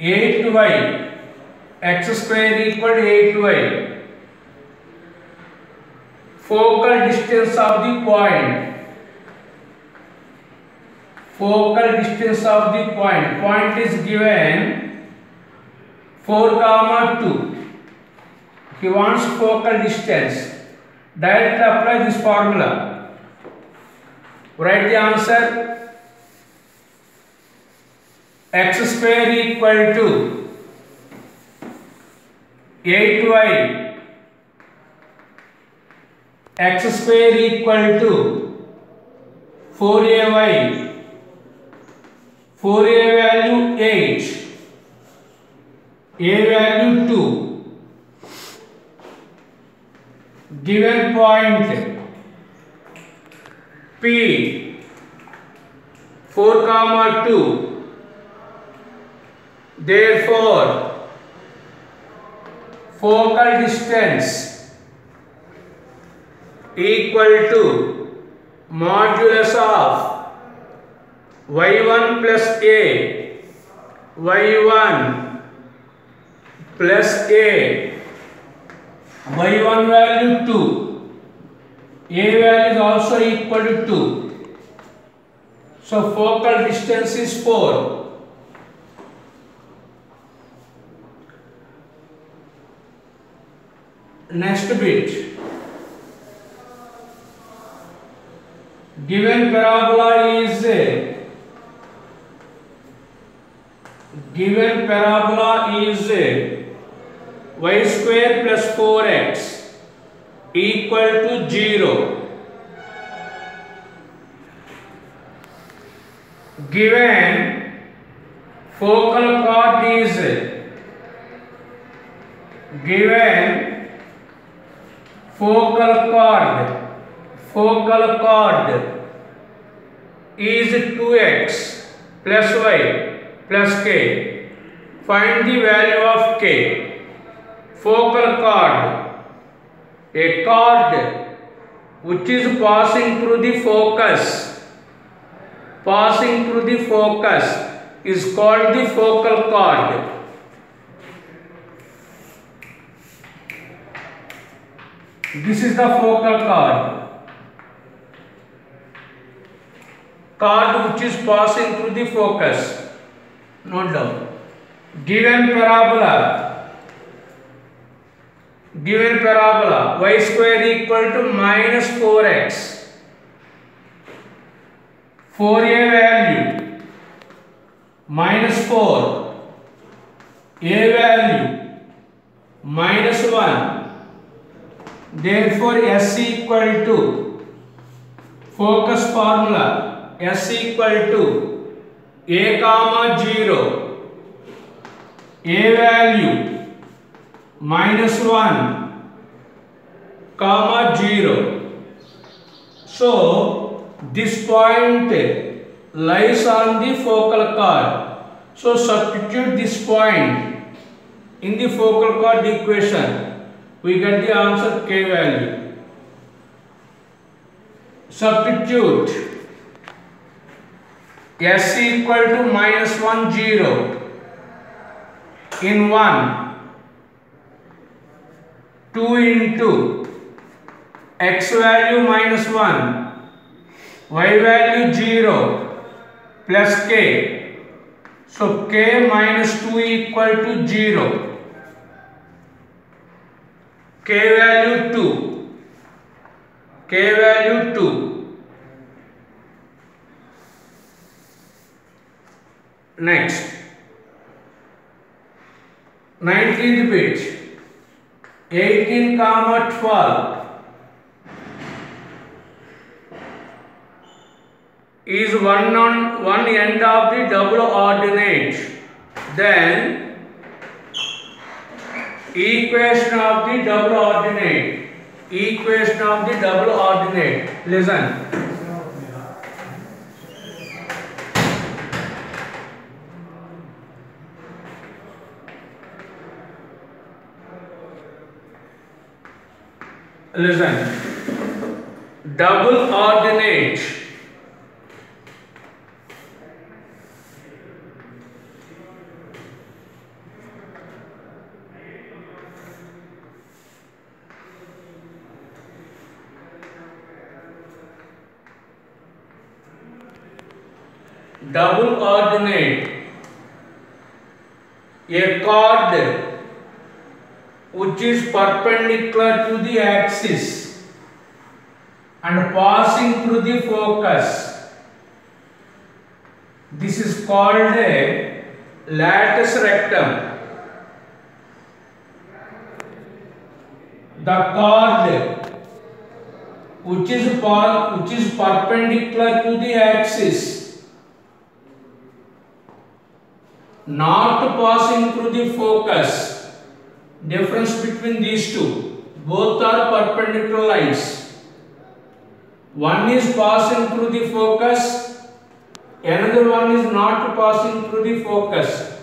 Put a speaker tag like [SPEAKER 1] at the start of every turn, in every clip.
[SPEAKER 1] 8 to y x square equal to 8 to y focal distance of the point focal distance of the point point is given 4 comma 2 he wants focal distance directly apply this formula write the answer x square equal to 8y x square equal to 4ay 4a value 8 a value 2 given point p 4 comma 2 Therefore, focal distance equal to modulus of y1 plus a y1 plus a y1 value 2 a value is also equal to 2 so focal distance is 4 Next bit. Given parabola is y square plus 4x equal to 0. Given focal chord is given focal chord focal chord is 2x plus y plus k find the value of k focal chord a chord which is passing through the focus passing through the focus is called the focal chord This is the focal card. Card which is passing through the focus. Note down. Given parabola. Given parabola. Y square equal to minus 4x. a value. Minus 4. A value. Minus 1. Therefore, S equal to focus formula S equal to A comma 0 A value minus 1 comma 0. So this point lies on the focal chord. So substitute this point in the focal chord equation we get the answer k value. Substitute s equal to minus 1 0 in 1 2 into x value minus 1 y value 0 plus k so k minus 2 equal to 0 k value 2 k value 2 next 19th page 18 comma 12 is one on one end of the double ordinate then equation of the double ordinate equation of the double ordinate listen listen double ordinate double coordinate a chord which is perpendicular to the axis and passing through the focus this is called a latus rectum the chord which is per which is perpendicular to the axis not passing through the focus. Difference between these two. Both are perpendicular lines. One is passing through the focus. Another one is not passing through the focus.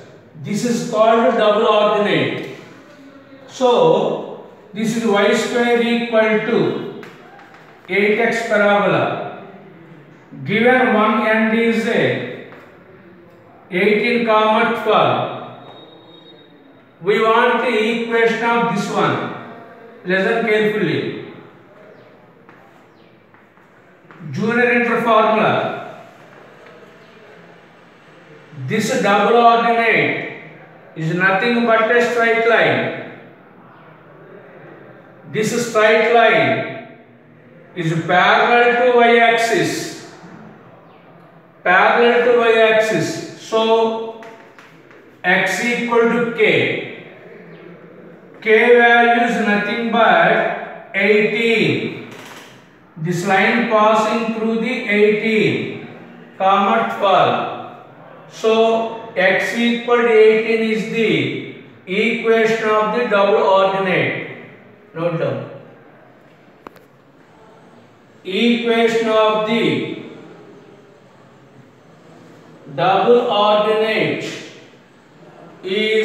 [SPEAKER 1] This is called double ordinate. So, this is y square equal to 8x parabola. Given one end is a 18 comma 12. We want the equation of this one. Listen carefully. Generator formula. This double ordinate is nothing but a straight line. This straight line is parallel to y axis. Parallel to y axis. k. k value is nothing but 18. This line passing through the 18, comma 12. So x equal to 18 is the equation of the double ordinate. Note down. Equation of the double ordinate is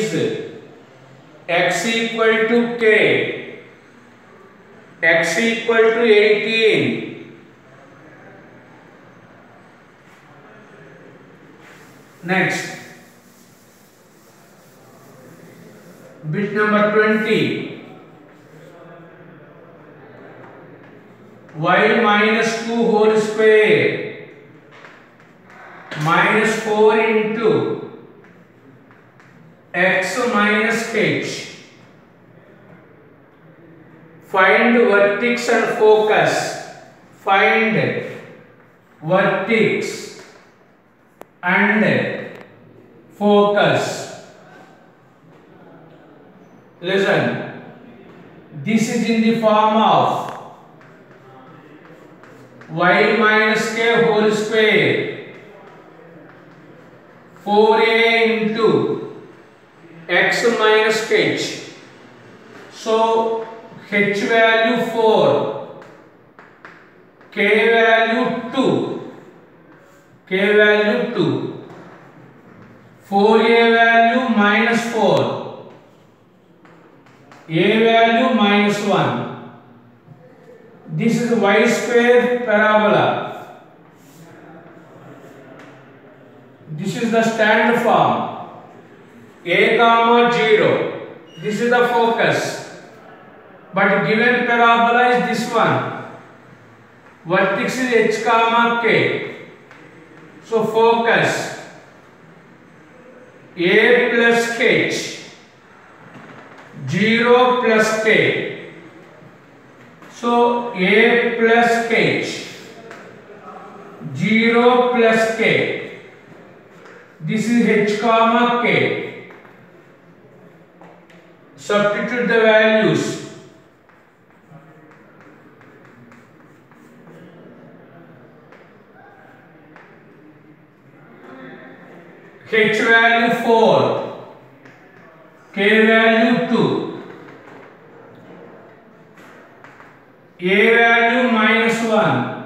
[SPEAKER 1] x equal to k x equal to 18 next bit number 20 y minus 2 whole square minus 4 into x minus h. Find vertex and focus. Find vertex and focus. Listen, this is in the form of y minus k whole square 4a into x minus h. So h value 4, k value 2, k value 2, 4a value minus 4, a value minus 1. This is y square parabola. This is the standard form a comma 0 this is the focus but given parabola is this one vertex is h comma k so focus a plus h 0 plus k so a plus h 0 plus k this is h comma k substitute the values h value 4 k value 2 a value minus 1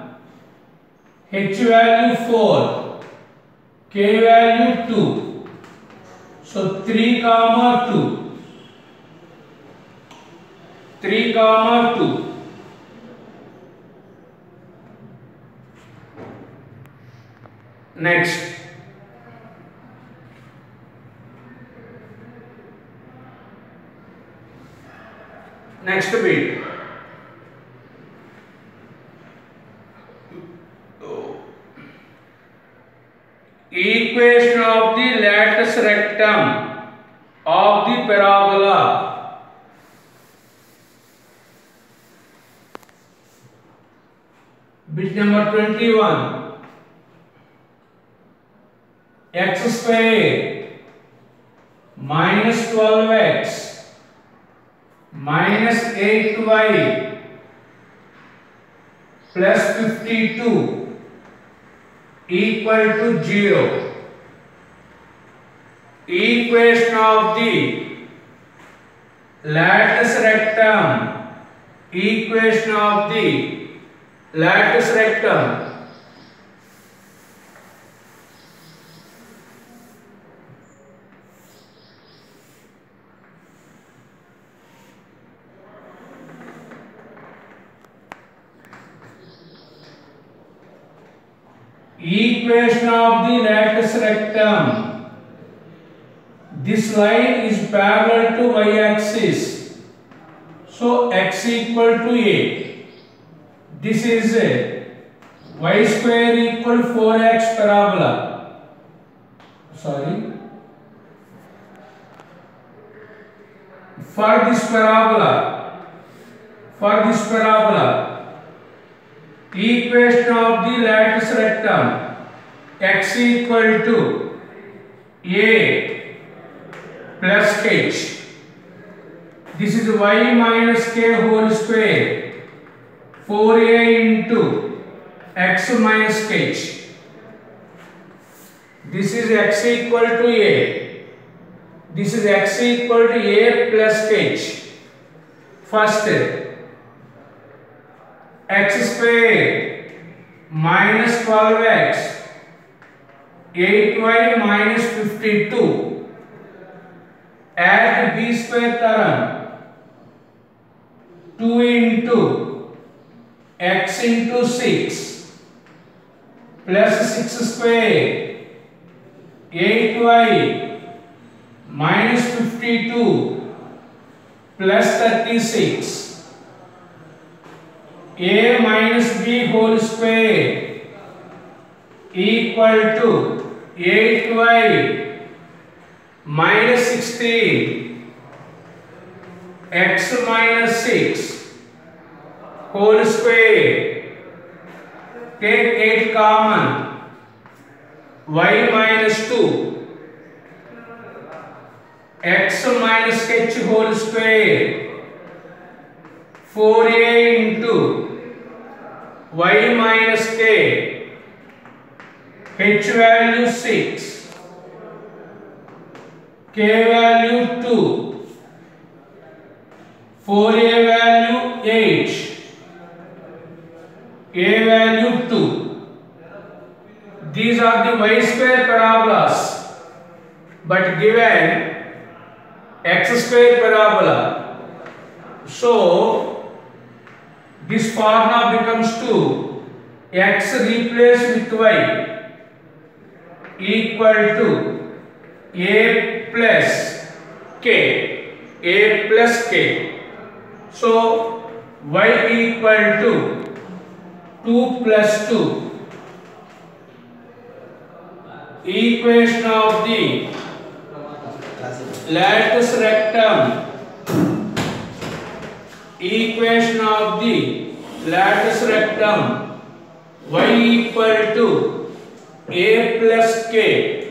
[SPEAKER 1] h value 4 k value 2 so 3 comma 2 comma 2 next next bit bit number 21 x square minus 12x minus 8y plus 52 equal to 0 equation of the lattice rectum equation of the latus rectum equation of the latus rectum. This line is parallel to y axis. So x equal to a. this is a y square equal 4x parabola sorry for this parabola for this parabola equation of the lattice rectum x equal to a plus h this is y minus k whole square 4a into x minus h. This is x equal to a. This is x equal to a plus h. First, x square minus 12x, 8y minus 52. Add b square term, 2 into x into 6 plus 6 square 8y minus 52 plus 36 a minus b whole square equal to 8y minus 16 x minus 6 whole square take eight common y minus two x minus h whole square four a into y minus k h value six k value two four a value eight a value 2 these are the y square parabolas but given x square parabola so this formula becomes to x replaced with y equal to a plus k a plus k so y equal to 2 plus 2 equation of the lattice rectum equation of the lattice rectum y equal to a plus k